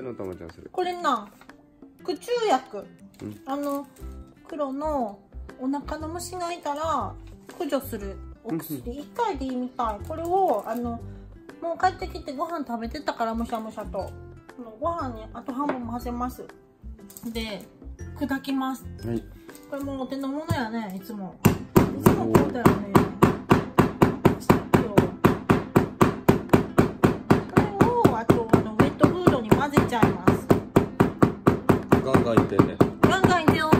てんのたまちゃんこれな駆虫薬、うん。あの黒のお腹の虫がいたら駆除するお薬。1回でいいみたい。これをあのもう帰ってきてご飯食べてたからむしゃむしゃと。ご飯にあと半分混ぜます。で砕きます。はい。これもうお手の物やねいつも。いつもこうだよね素敵よこれをあとあのウェットフードに混ぜちゃいますガンガンいってんねガンガンいくよ。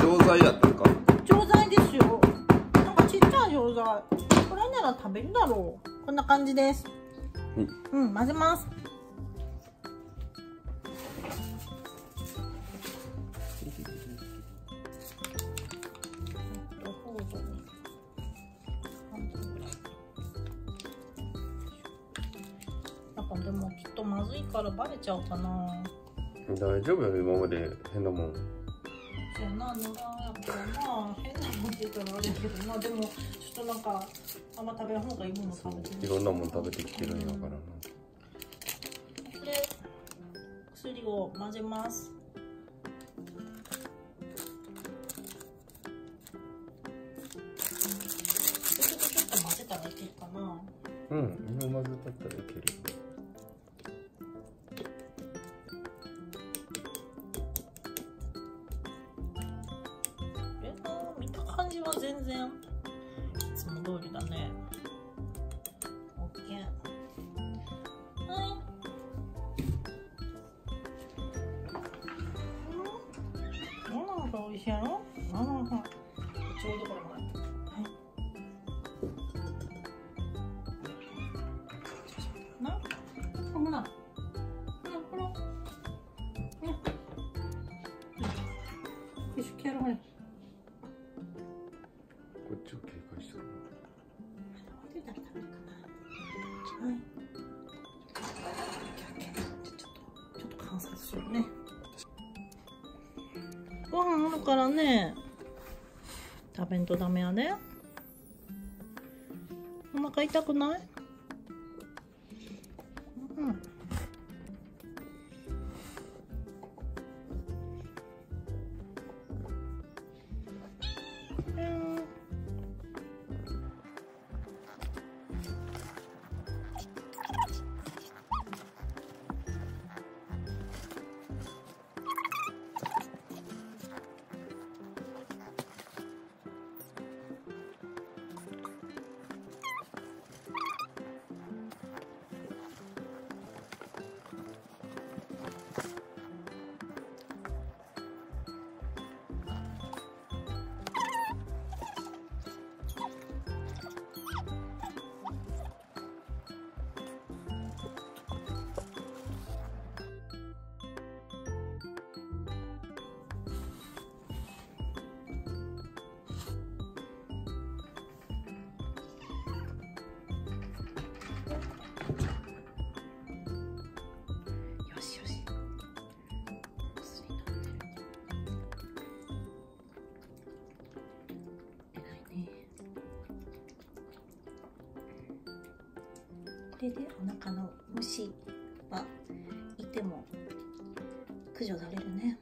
錠剤やったんか。錠剤ですよ。なんかちっちゃい錠剤。これなら食べるだろう。こんな感じです。うん。うん混ぜます。でもきっとまずいからバレちゃうかな大丈夫よ今まで変なもんそうやな、値段やからな、変なもんって言ったらあれやけどな、でも、ちょっとなんか、あんま食べん方がいいもの食べていろんなもん食べてきてるんやからなこれ、薬を混ぜます。ちょっとちょっと混ぜたらいけるかな。うん今混ぜたったらいける然、いつも通りだね。OK。はい。うん。なんか美味しいやろママが。ちょうどこれもらっはい。ちょっと、ちょっと観察するね。ご飯あるからね。食べんとダメやね。お腹痛くない？うんこれでお腹の虫はいても駆除されるね。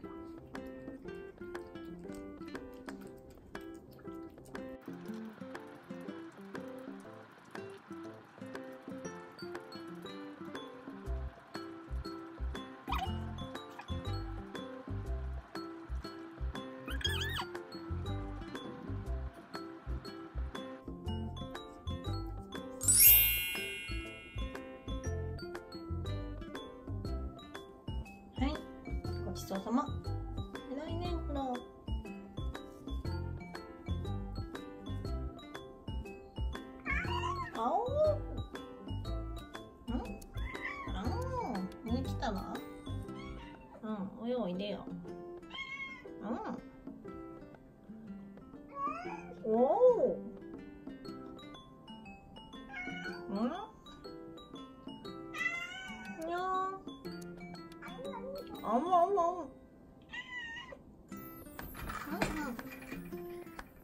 ちそうさま。偉いね、ほら。あおん？あおー、来たな。うん、およおいでよ。うん。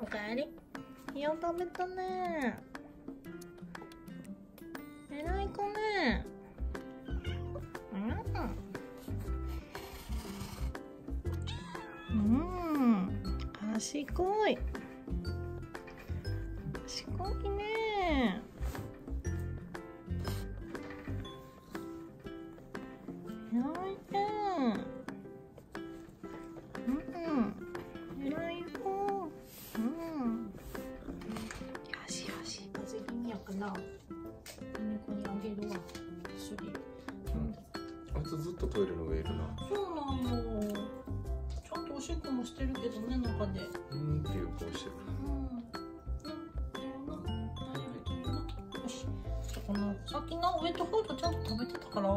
おかえり。ひよ食べたね。えらい子ね。うん。うん。賢い。賢いね。邪気味やから猫にあげるわ。薬あいつずっとトイレの上いるな。そうなんよ。ちゃんとおしっこもしてるけどね中で。うん。っていう顔してる。さっきのウェットフードちゃんと食べてたから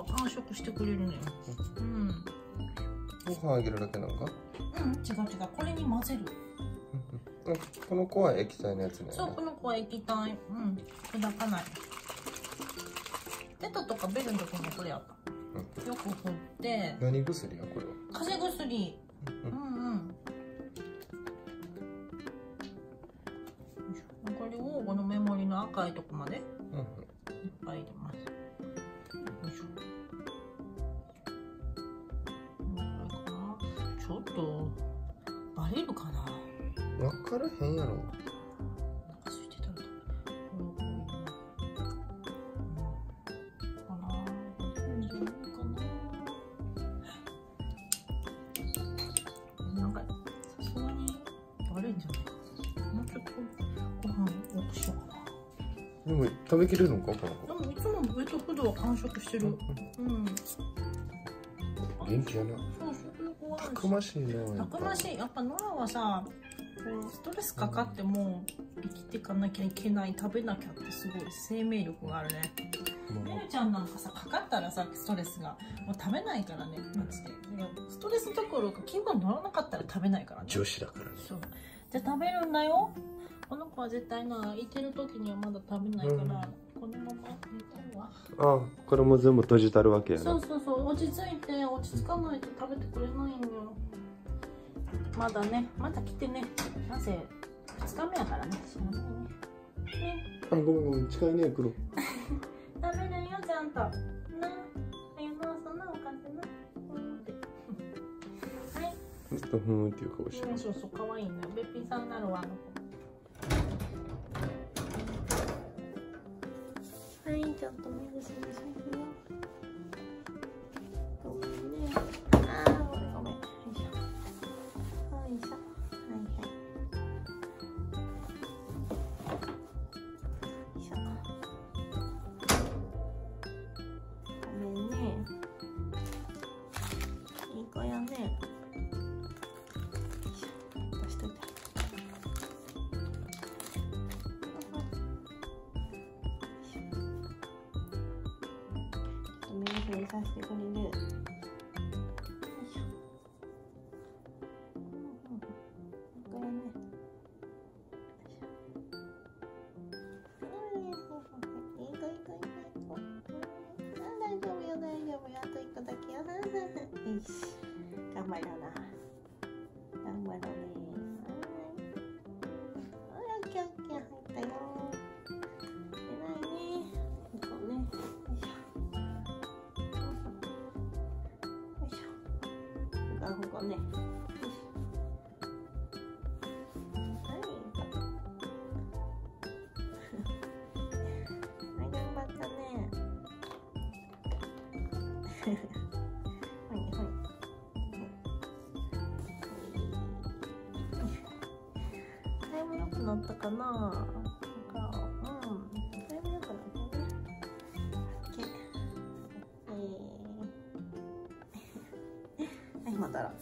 ェットフードは完食してくれるのよ。うん。ご飯あげるだけなんか？うん違う違う。これに混ぜる。うんこの子は液体のやつね。そうこの子は液体。うん。砕かない。テトとかベルの時もこれやった。うん。よく振って。何薬やこれは？風邪薬。ううん。んうん。よいしょ。これをこのメモリの赤いとこまでいっうん。ぱい入れますょっとご飯多くしようかでも食べきれるのかこの子。なでもいつもウェットフードは完食してる。うん。元気やなくましいたくましい。やっぱ。ノラはさストレスかかっても生きていかなきゃいけない食べなきゃってすごい生命力があるね。ねるちゃんなんかさかかったらさストレスがもう食べないからねマジでストレスどころか気分乗らなかったら食べないからね。女子だからね。そう。じゃあ食べるんだよ。この子は絶対ないてる時にはまだ食べないから、うんこのまま寝たいわ。ああこれも全部閉じたるわけやなそうそうそう落ち着いて落ち着かないと食べてくれないんよ。まだねまだ来てね。なぜ2日目やからねしょうがないね。ねあごめんごめん近いね黒。食べるよちゃんと。なありがとうそんなおかずな ふーんっていう顔してる。うんそうそう可愛いね。べっぴんさんになるわあの子ちゃんと目薬最近個だけよよし頑張ろうな頑張ろうねはいオッケーオッケー入ったよだいぶ良くなったかななんかうんだい。ぶ良くなったね OK えーはい。また